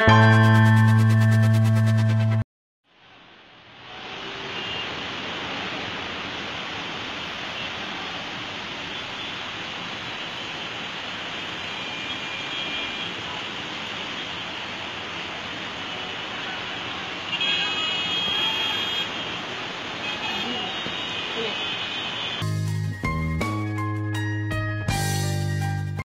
you